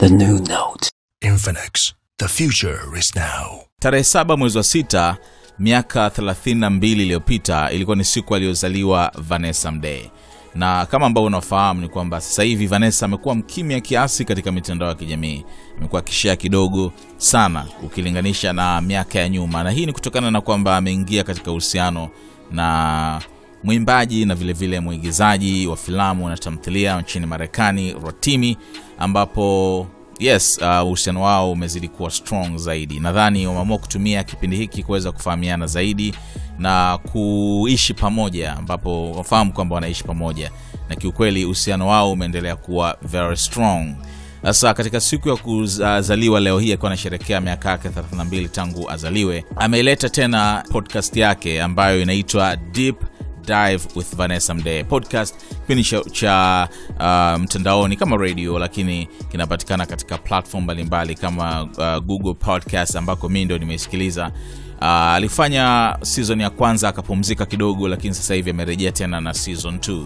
the new note. Infinix, the future is now. Tarehe saba mwezi wa sita miaka 32 iliyopita ilikuwa ni siku aliyozaliwa Vanessa Mdee, na kama ambavyo unafahamu ni kwamba sasa hivi Vanessa amekuwa mkimya kiasi katika mitandao ya kijamii, amekuwa akishea kidogo sana ukilinganisha na miaka ya nyuma, na hii ni kutokana na kwamba ameingia katika uhusiano na mwimbaji na vilevile mwigizaji wa filamu na tamthilia nchini Marekani, Rotimi, ambapo yes uh, uhusiano wao umezidi kuwa strong zaidi. Nadhani wameamua kutumia kipindi hiki kuweza kufahamiana zaidi na kuishi pamoja, ambapo wafahamu kwamba wanaishi pamoja, na kiukweli uhusiano wao umeendelea kuwa very strong. Sasa katika siku ya kuzaliwa leo hii akiwa anasherekea miaka yake 32 tangu azaliwe, ameileta tena podcast yake ambayo inaitwa Deep Dive with Vanessa Mdee podcast, kipindi cha, uh, mtandaoni kama radio, lakini kinapatikana katika platform mbalimbali kama uh, Google Podcast ambako mi ndo nimeisikiliza. Uh, alifanya season ya kwanza akapumzika kidogo, lakini sasa hivi amerejea tena na season 2.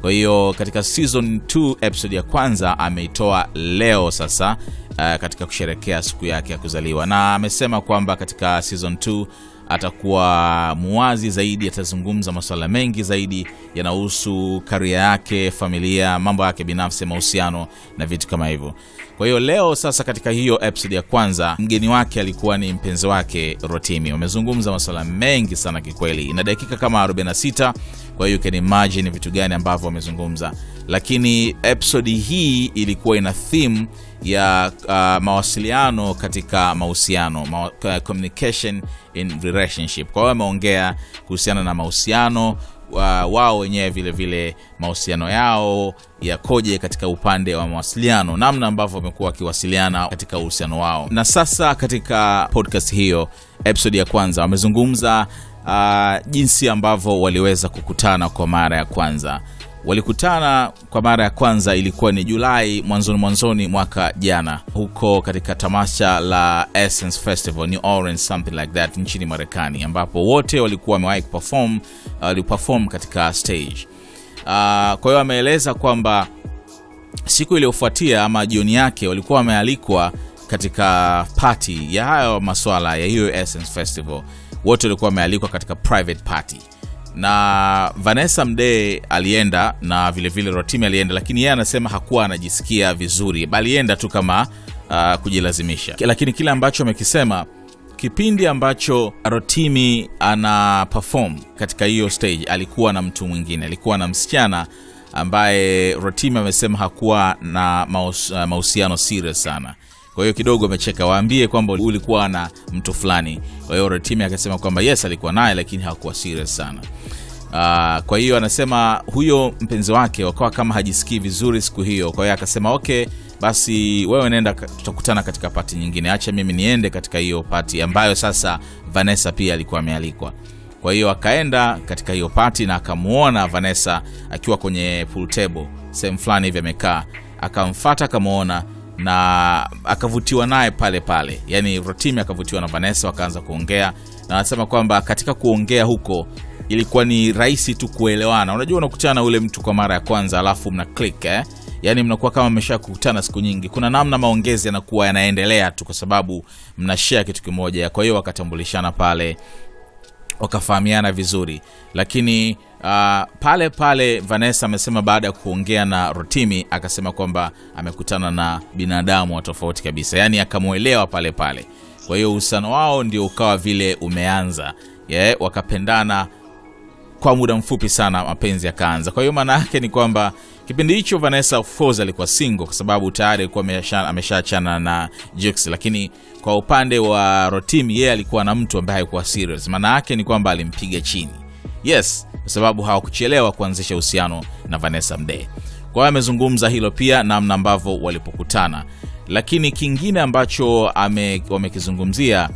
Kwa hiyo katika season 2 episode ya kwanza ameitoa leo sasa, uh, katika kusherekea siku yake ya kuzaliwa, na amesema kwamba katika season 2 atakuwa muwazi zaidi, atazungumza masuala mengi zaidi yanahusu karia yake, familia, mambo yake binafsi, mahusiano na vitu kama hivyo. Kwa hiyo leo sasa, katika hiyo episode ya kwanza, mgeni wake alikuwa ni mpenzi wake Rotimi. Wamezungumza masuala mengi sana kikweli, ina dakika kama 46 kwa hiyo you can imagine vitu gani ambavyo wamezungumza, lakini episode hii ilikuwa ina theme ya uh, mawasiliano katika mahusiano ma, uh, communication in relationship. Kwa hiyo ameongea kuhusiana na mahusiano wao wenyewe vile vile mahusiano yao yakoje katika upande wa mawasiliano, namna ambavyo wamekuwa wakiwasiliana katika uhusiano wao. Na sasa katika podcast hiyo episode ya kwanza wamezungumza uh, jinsi ambavyo waliweza kukutana kwa mara ya kwanza walikutana kwa mara ya kwanza ilikuwa ni Julai mwanzoni mwanzoni mwaka jana huko katika tamasha la Essence Festival New Orleans, something like that nchini Marekani, ambapo wote walikuwa wamewahi kuperform waliperform katika stage. Uh, kwa hiyo ameeleza kwamba siku iliyofuatia ama jioni yake walikuwa wamealikwa katika party ya hayo maswala ya hiyo Essence Festival. Wote walikuwa wamealikwa katika private party na Vanessa Mdee alienda na vilevile vile Rotimi alienda, lakini yeye anasema hakuwa anajisikia vizuri, balienda tu kama uh, kujilazimisha. Lakini kile ambacho amekisema kipindi ambacho Rotimi ana perform katika hiyo stage, alikuwa na mtu mwingine, alikuwa na msichana ambaye Rotimi amesema hakuwa na mahusiano serious sana kwa hiyo kidogo amecheka, waambie kwamba ulikuwa na mtu fulani. Kwa hiyo Rotimi akasema kwamba yes, alikuwa naye lakini hakuwa serious sana. Uh, kwa hiyo anasema huyo mpenzi wake wakawa kama hajisikii vizuri siku hiyo. Kwa hiyo akasema okay, basi wewe nenda, tutakutana katika pati nyingine, acha mimi niende katika hiyo pati ambayo sasa Vanessa pia alikuwa amealikwa. Kwa hiyo akaenda katika hiyo pati na akamwona Vanessa akiwa kwenye pool table sehemu fulani hivi amekaa, akamfata akamwona na akavutiwa naye pale pale, yani Rotimi akavutiwa na Vanessa, wakaanza kuongea na anasema kwamba katika kuongea huko ilikuwa ni rahisi tu kuelewana. Unajua, unakutana na ule mtu kwa mara ya kwanza alafu mna click eh? Yani mnakuwa kama mmesha kukutana siku nyingi, kuna namna maongezi yanakuwa yanaendelea tu kwa sababu mnashare kitu kimoja. Kwa hiyo wakatambulishana pale, wakafahamiana vizuri, lakini Uh, pale pale Vanessa amesema baada ya kuongea na Rotimi akasema kwamba amekutana na binadamu wa tofauti kabisa, yaani akamwelewa pale pale. Kwa hiyo uhusiano wao ndio ukawa vile umeanza, yeah, wakapendana kwa muda mfupi sana, mapenzi yakaanza. Kwa hiyo maana yake ni kwamba kipindi hicho Vanessa of course alikuwa single kwa sababu tayari alikuwa ameshaachana na Jux, lakini kwa upande wa Rotimi yeye alikuwa na mtu ambaye alikuwa serious. Maana yake ni kwamba alimpiga chini, yes kwa sababu hawakuchelewa kuanzisha uhusiano na Vanessa Mdee. Kwa hiyo amezungumza hilo pia, namna ambavyo walipokutana, lakini kingine ambacho ame, wamekizungumzia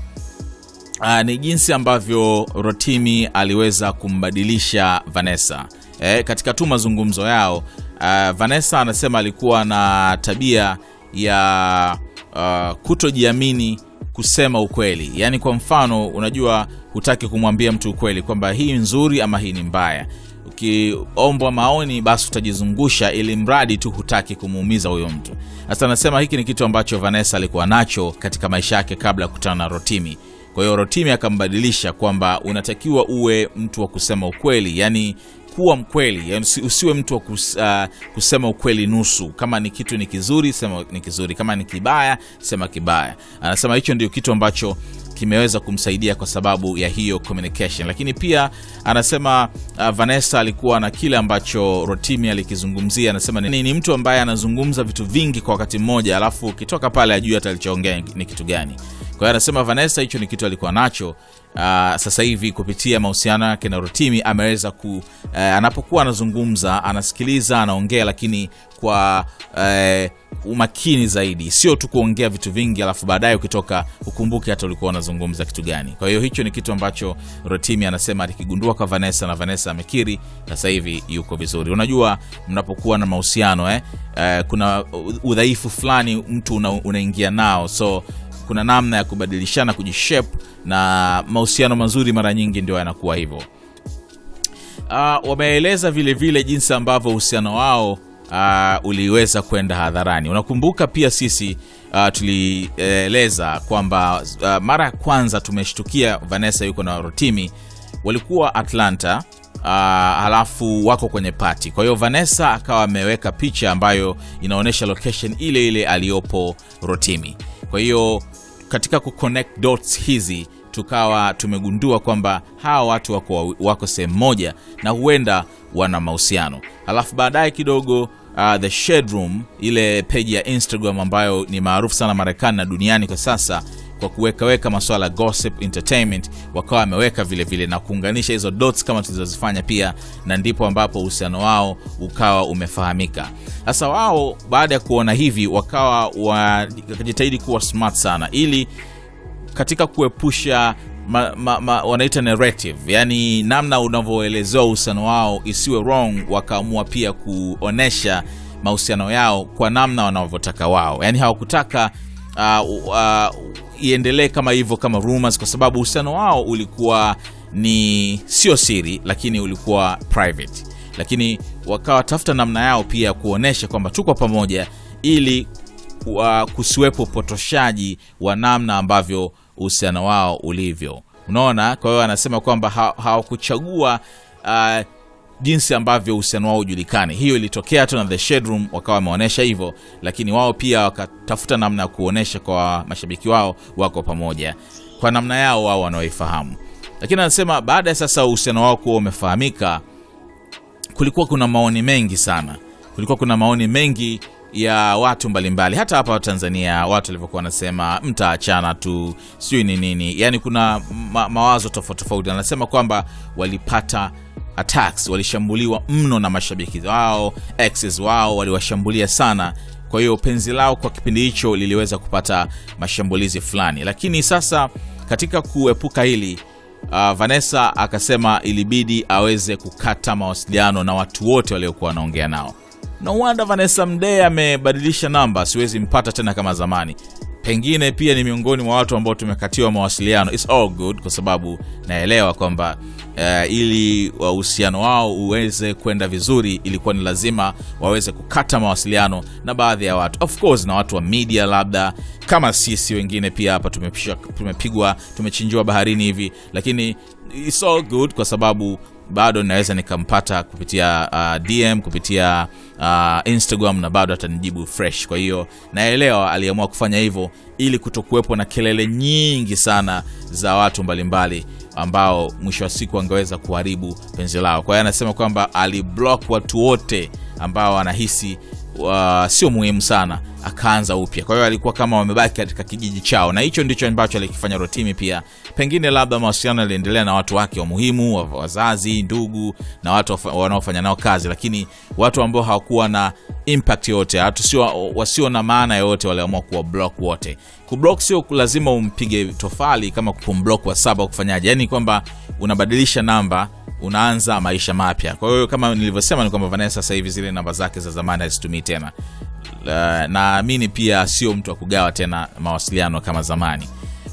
uh, ni jinsi ambavyo Rotimi aliweza kumbadilisha Vanessa eh, katika tu mazungumzo yao. Uh, Vanessa anasema alikuwa na tabia ya uh, kutojiamini kusema ukweli. Yaani, kwa mfano, unajua hutaki kumwambia mtu ukweli kwamba hii nzuri ama hii ni mbaya. ukiombwa maoni basi utajizungusha ili mradi tu hutaki kumuumiza huyo mtu sasa anasema hiki ni kitu ambacho vanessa alikuwa nacho katika maisha yake kabla ya kukutana na rotimi kwa hiyo rotimi akambadilisha kwamba unatakiwa uwe mtu wa kusema ukweli yani kuwa mkweli yani usiwe mtu wa kus, uh, kusema ukweli nusu. Kama ni kitu ni kizuri sema ni kizuri. Kama ni kibaya sema kibaya. Anasema hicho ndio kitu ambacho kimeweza kumsaidia kwa sababu ya hiyo communication. Lakini pia anasema uh, vanessa alikuwa na kile ambacho rotimi alikizungumzia. Anasema ni, ni mtu ambaye anazungumza vitu vingi kwa wakati mmoja alafu ukitoka pale ajui hata alichoongea ni kitu gani kwa hiyo anasema vanessa hicho ni kitu alikuwa nacho. Uh, sasa hivi kupitia mahusiano yake na rotimi ameweza ku uh, anapokuwa anazungumza anasikiliza anaongea lakini kwa uh, umakini zaidi. Sio tu kuongea vitu vingi alafu baadaye ukitoka ukumbuke hata ulikuwa unazungumza kitu gani. Kwa hiyo hicho ni kitu ambacho rotimi anasema alikigundua kwa vanessa na vanessa amekiri sasa hivi yuko vizuri. Unajua mnapokuwa na mahusiano eh, uh, kuna udhaifu fulani mtu una, unaingia nao. So kuna namna ya kubadilishana kujishep na mahusiano mazuri mara nyingi ndio yanakuwa hivyo. Uh, wameeleza vile vile jinsi ambavyo uhusiano wao uh, uliweza kwenda hadharani. Unakumbuka pia sisi uh, tulieleza kwamba uh, mara ya kwanza tumeshtukia vanessa yuko na rotimi. Walikuwa atlanta uh, halafu wako kwenye pati kwa hiyo vanessa akawa ameweka picha ambayo inaonyesha location ile ile aliyopo rotimi. Kwa hiyo katika kuconnect dots hizi tukawa tumegundua kwamba hawa watu wako, wako sehemu moja na huenda wana mahusiano. Alafu baadaye kidogo uh, the Shade room ile peji ya instagram ambayo ni maarufu sana marekani na duniani kwa sasa kwa kuwekaweka maswala gossip entertainment wakawa wameweka vile vile na kuunganisha hizo dots kama tulizozifanya pia na ndipo ambapo uhusiano wao ukawa umefahamika. Sasa wao baada ya kuona hivi wakawa wakajitahidi kuwa smart sana ili katika kuepusha ma, ma, ma, wanaita narrative yani namna unavyoelezewa uhusiano wao isiwe wrong wakaamua pia kuonesha mahusiano yao kwa namna wanavyotaka wao. Yani hawakutaka uh, uh, iendelee kama hivyo kama rumors kwa sababu uhusiano wao ulikuwa ni sio siri lakini ulikuwa private. Lakini wakawa tafuta namna yao pia kuonesha kwamba tuko pamoja ili uh, kusiwepo upotoshaji wa namna ambavyo uhusiano wao ulivyo. Unaona? Kwa hiyo anasema kwamba hawakuchagua ha uh, jinsi ambavyo uhusiano wao ujulikane hiyo ilitokea tu na the Shade room wakawa wameonyesha hivyo lakini wao pia wakatafuta namna ya kuonyesha kwa mashabiki wao wako pamoja. Kwa namna yao wao wanaoifahamu. Lakini anasema baada ya sasa uhusiano wao kuwa umefahamika kulikuwa kuna maoni mengi sana. Kulikuwa kuna maoni mengi ya watu mbalimbali. Hata hapa tanzania watu walivyokuwa wanasema mtaachana tu sijui ni nini. Yaani kuna ma mawazo tofauti tofauti. Anasema kwamba walipata attacks walishambuliwa mno na mashabiki wao exes wao waliwashambulia sana. Kwa hiyo penzi lao kwa kipindi hicho liliweza kupata mashambulizi fulani. Lakini sasa katika kuepuka hili uh, vanessa akasema ilibidi aweze kukata mawasiliano na watu wote waliokuwa wanaongea nao. No wonder vanessa mdee amebadilisha namba siwezi mpata tena kama zamani pengine pia ni miongoni mwa watu ambao tumekatiwa mawasiliano. It's all good kwa sababu naelewa kwamba uh, ili uhusiano wao uweze kwenda vizuri ilikuwa ni lazima waweze kukata mawasiliano na baadhi ya watu. Of course na watu wa media labda kama sisi wengine pia hapa tumepigwa tumechinjiwa baharini hivi lakini it's all good kwa sababu bado naweza nikampata kupitia uh, dm kupitia uh, instagram na bado atanijibu fresh. Kwa hiyo naelewa aliamua kufanya hivyo ili kutokuwepo na kelele nyingi sana za watu mbalimbali mbali ambao mwisho wa siku angeweza kuharibu penzi lao. Kwa hiyo anasema kwamba aliblock watu wote ambao anahisi uh, sio muhimu sana akaanza upya. Kwa hiyo alikuwa kama wamebaki katika kijiji chao na hicho ndicho ambacho alikifanya rotimi pia. Pengine labda mawasiliano aliendelea na watu wake wa muhimu wazazi ndugu na watu wanaofanya nao kazi lakini watu ambao hawakuwa na impact yoyote wasio na maana yoyote waliamua kuwa block wote. Kublock sio lazima umpige tofali kama kumblock whatsapp au kufanyaje. Yani kwamba unabadilisha namba unaanza maisha mapya. Kwa hiyo kama nilivyosema ni kwamba vanessa sasa hivi zile namba zake za zamani hazitumii tena uh, naamini pia sio mtu wa kugawa tena mawasiliano kama zamani.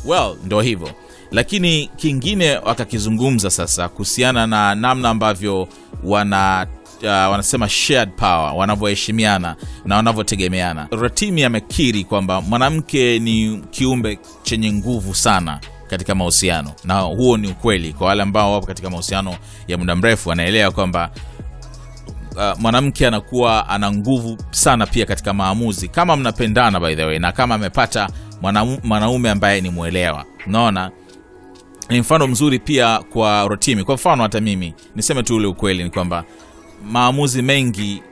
Well ndo hivyo. Lakini kingine wakakizungumza sasa kuhusiana na namna ambavyo wana uh, wanasema shared power wanavyoheshimiana na wanavyotegemeana. Ratimi amekiri kwamba mwanamke ni kiumbe chenye nguvu sana katika mahusiano. Na huo ni ukweli kwa wale ambao wapo katika mahusiano ya muda mrefu wanaelewa kwamba uh, mwanamke anakuwa ana nguvu sana pia katika maamuzi kama mnapendana by the way na kama amepata mwanaume ambaye ni mwelewa. Unaona? Ni mfano mzuri pia kwa rotimi. Kwa mfano hata mimi niseme tu ule ukweli ni kwamba maamuzi mengi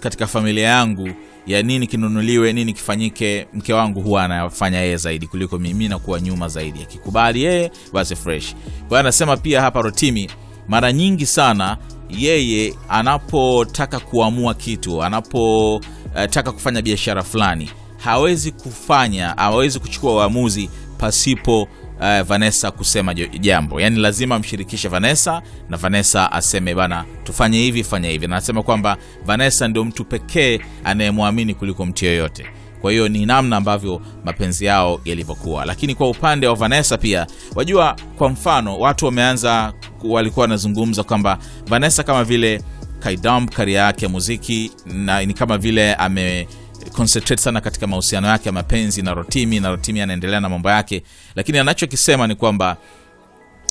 katika familia yangu ya nini kinunuliwe nini kifanyike mke wangu huwa anafanya yeye zaidi kuliko mimi. Nakuwa nyuma zaidi. Akikubali yeye basi fresh. Kwa anasema pia hapa rotimi mara nyingi sana yeye anapotaka kuamua kitu anapotaka uh, kufanya biashara fulani hawezi kufanya hawezi kuchukua uamuzi pasipo uh, vanessa kusema jambo. Yani lazima amshirikishe vanessa na vanessa aseme bana tufanye hivi fanye hivi. Na kwamba vanessa ndio mtu pekee anayemwamini kuliko mtu yoyote. Kwa hiyo ni namna ambavyo mapenzi yao yalivyokuwa. Lakini kwa upande wa vanessa pia wajua kwa mfano watu wameanza walikuwa wanazungumza kwamba vanessa kama vile kaidam karia yake ya muziki na ni kama vile ame concentrate sana katika mahusiano yake ya mapenzi na rotimi na rotimi anaendelea na mambo yake. Lakini anachokisema ni kwamba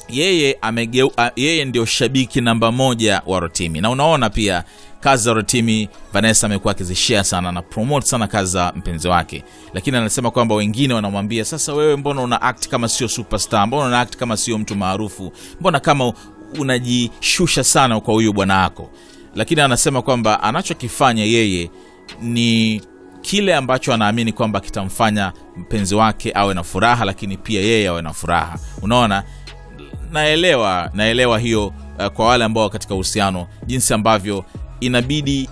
yeye amegeu, a, yeye ndio shabiki namba moja wa rotimi. Na unaona pia kazi za rotimi vanessa amekuwa akizishia sana na promote sana kazi za mpenzi wake. Lakini anasema kwamba wengine wanamwambia sasa wewe mbona una act kama sio superstar? Mbona una act kama sio mtu maarufu? Mbona kama unajishusha sana kwa huyu bwana wako? Lakini anasema kwamba anachokifanya yeye ni kile ambacho anaamini kwamba kitamfanya mpenzi wake awe na furaha lakini pia yeye awe na furaha. Unaona naelewa naelewa hiyo uh, kwa wale ambao katika uhusiano jinsi ambavyo inabidi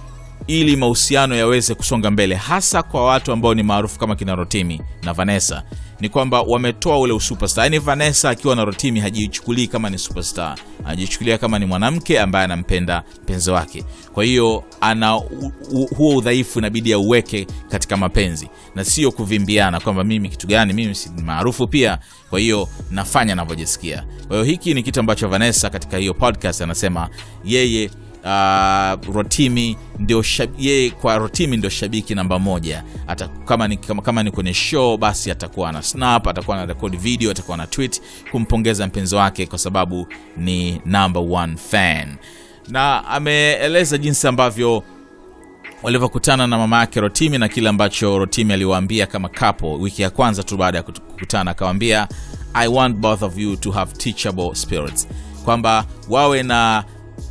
ili mahusiano yaweze kusonga mbele hasa kwa watu ambao ni maarufu kama kina rotimi na vanessa ni kwamba wametoa ule usuperstar yaani vanessa akiwa na rotimi hajichukulii kama ni superstar. Anajichukulia kama ni mwanamke ambaye anampenda mpenzi wake. Kwa hiyo ana u, u, huo udhaifu inabidi auweke katika mapenzi. Na sio kuvimbiana kwamba mimi kitu gani mimi si maarufu pia. Kwa hiyo nafanya navyojisikia kwa hiyo hiki ni kitu ambacho vanessa katika hiyo podcast anasema yeye uh, rotimi ndio yeye kwa rotimi ndio shabiki namba moja. Ata, kama, ni, kama, kama ni kwenye show basi atakuwa na snap atakuwa na record video atakuwa na tweet kumpongeza mpenzi wake kwa sababu ni number one fan. Na ameeleza jinsi ambavyo walivyokutana na mama yake rotimi na kile ambacho rotimi aliwaambia kama kapo wiki ya kwanza tu baada ya kukutana akawambia i want both of you to have teachable spirits. Kwamba wawe na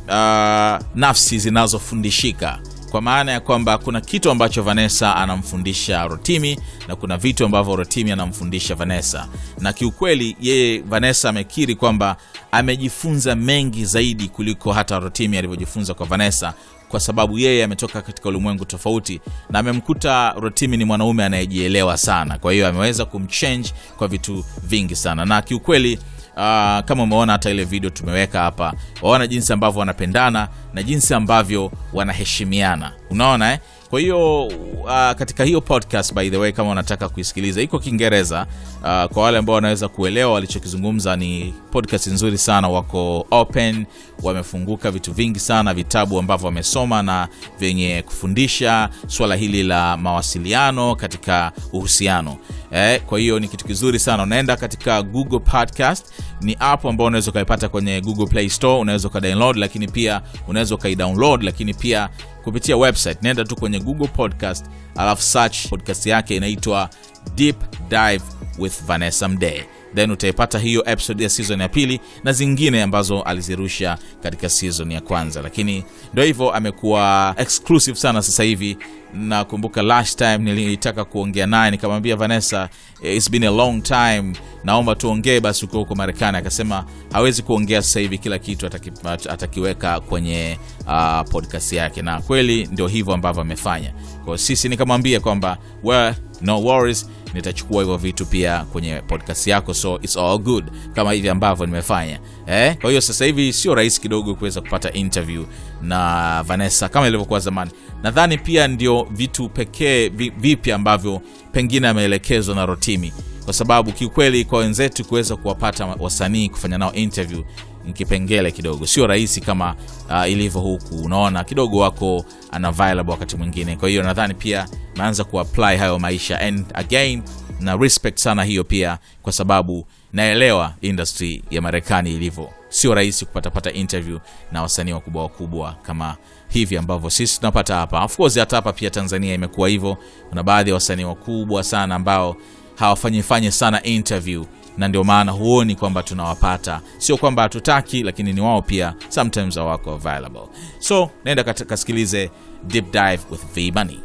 uh, nafsi zinazofundishika. Kwa maana ya kwamba kuna kitu ambacho vanessa anamfundisha rotimi na kuna vitu ambavyo rotimi anamfundisha vanessa. Na kiukweli yeye vanessa amekiri kwamba amejifunza mengi zaidi kuliko hata rotimi alivyojifunza kwa vanessa kwa sababu yeye ametoka katika ulimwengu tofauti na amemkuta rotimi ni mwanaume anayejielewa sana. Kwa hiyo ameweza kumchange kwa vitu vingi sana. Na kiukweli Uh, kama umeona hata ile video tumeweka hapa waona jinsi ambavyo wanapendana na jinsi ambavyo wanaheshimiana unaona eh? Kwa hiyo uh, katika hiyo podcast by the way kama unataka kuisikiliza iko kiingereza. Uh, kwa wale ambao wanaweza kuelewa walichokizungumza ni podcast nzuri sana wako open wamefunguka vitu vingi sana vitabu ambavyo wamesoma na vyenye kufundisha swala hili la mawasiliano katika uhusiano. Eh, kwa hiyo ni kitu kizuri sana. Unaenda katika google podcast ni app ambao unaweza ukaipata kwenye google play store unaweza ukadownload lakini pia unaweza ukaidownload lakini pia kupitia website. Nenda tu kwenye google podcast alafu search podcast yake inaitwa deep dive with vanessa mdee then utaipata hiyo episode ya season ya pili na zingine ambazo alizirusha katika season ya kwanza. Lakini ndo hivyo amekuwa exclusive sana sasa hivi. Nakumbuka last time nilitaka kuongea naye nikamwambia vanessa it's been a long time. Naomba tuongee basi ukiwa huko marekani. Akasema hawezi kuongea sasa hivi kila kitu ataki, atakiweka kwenye uh, podcast yake. Na kweli ndio hivyo ambavyo amefanya. Kwao sisi nikamwambia kwamba well, no worries nitachukua hivyo vitu pia kwenye podcast yako so its all good kama hivi ambavyo nimefanya eh? kwa hiyo sasa hivi sio rahisi kidogo kuweza kupata interview na vanessa kama ilivyokuwa zamani nadhani pia ndio vitu pekee vipi vipya ambavyo pengine ameelekezwa na rotimi kwa sababu kiukweli kwa wenzetu kuweza kuwapata wasanii kufanya nao interview kipengele kidogo, sio rahisi kama uh, ilivyo huku. Unaona kidogo wako unavailable wakati mwingine, kwa hiyo nadhani pia naanza kuapply hayo maisha, and again na respect sana hiyo pia, kwa sababu naelewa industry ya Marekani ilivyo, sio rahisi kupatapata interview na wasanii wakubwa wakubwa kama hivi ambavyo sisi tunapata hapa. Of course hata hapa pia Tanzania imekuwa hivyo. Kuna baadhi ya wasanii wakubwa sana ambao hawafanyifanye sana interview na ndio maana huoni kwamba tunawapata. Sio kwamba hatutaki, lakini ni wao pia sometimes hawako available. So naenda kasikilize Deep Dive with V Money.